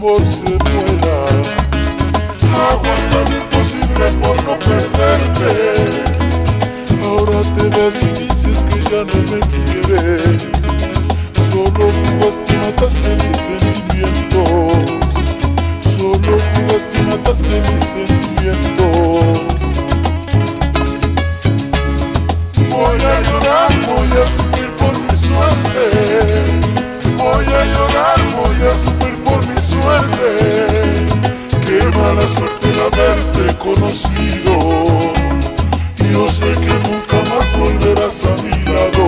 amor se muera. Aguas tan imposible por no perderte. Ahora te vas y dices que ya no me quieres. Solo tú lastimaste mis sentimientos. Solo conocido. Yo sé que nunca más volverás a mi lado.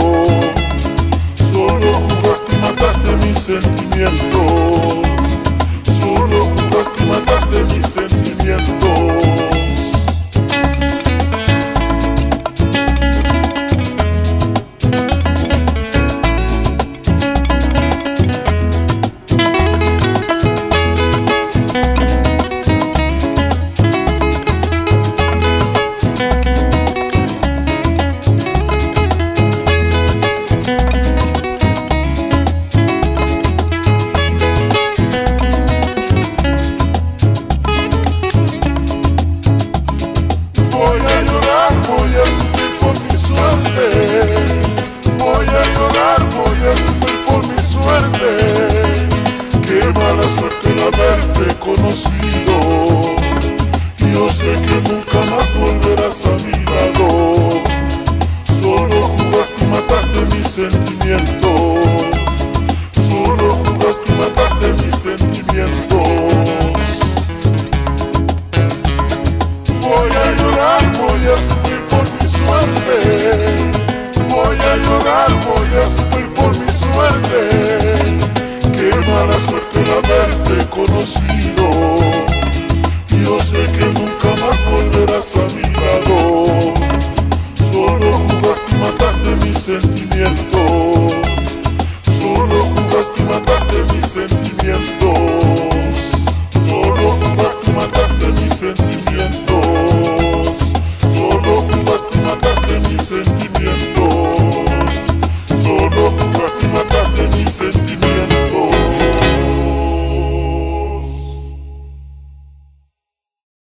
la suerte en haberte conocido. Yo sé que nunca más volverás a mi lado. Solo jugaste y mataste mis sentimientos. haberte conocido.